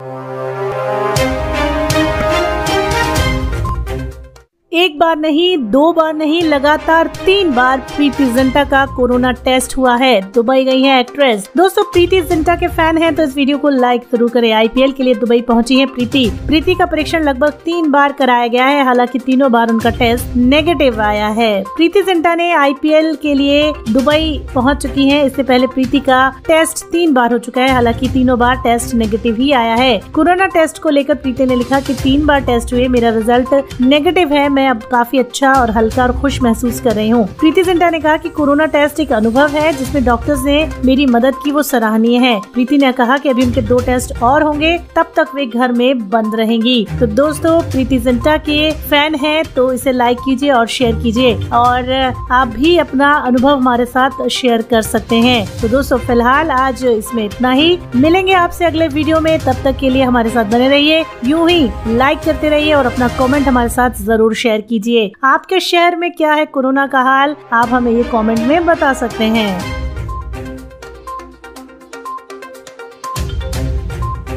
you. एक बार नहीं, दो बार नहीं, लगातार तीन बार प्रीति जिंटा का कोरोना टेस्ट हुआ है। दुबई गई है एक्ट्रेस। दोस्तों, प्रीति जिंटा के फ़ैन हैं तो इस वीडियो को लाइक ज़रूर करें। आईपीएल के लिए दुबई पहुँची है प्रीति। प्रीति का परीक्षण लगभग तीन बार कराया गया है, हालाँकि तीनों बार उनका टेस्ट नेगेटिव आया है। प्रीति जिंटा ने आईपीएल के लिए दुबई पहुँच चुकी है। इससे पहले प्रीति का टेस्ट तीन बार हो चुका है, हालाँकि तीनों बार टेस्ट नेगेटिव ही आया है। कोरोना टेस्ट को लेकर प्रीति ने लिखा की तीन बार टेस्ट हुए, मेरा रिज़ल्ट नेगेटिव है मैं अब काफ़ी अच्छा और हल्का और खुश महसूस कर रही हूँ। प्रीति जिंटा ने कहा कि कोरोना टेस्ट एक अनुभव है, जिसमें डॉक्टर्स ने मेरी मदद की, वो सराहनीय है। प्रीति ने कहा कि अभी उनके दो टेस्ट और होंगे, तब तक वे घर में बंद रहेंगी। तो दोस्तों, प्रीति जिंटा के फ़ैन है तो इसे लाइक कीजिए और शेयर कीजिए। और आप भी अपना अनुभव हमारे साथ शेयर कर सकते हैं। तो दोस्तों, फ़िलहाल आज इसमें इतना ही। मिलेंगे आपसे अगले वीडियो में। तब तक के लिए हमारे साथ बने रहिए। यूँ ही लाइक करते रहिए और अपना कमेंट हमारे साथ ज़रूर शेयर कीजिए। आपके शहर में क्या है कोरोना का हाल? आप हमें ये कॉमेंट में बता सकते हैं।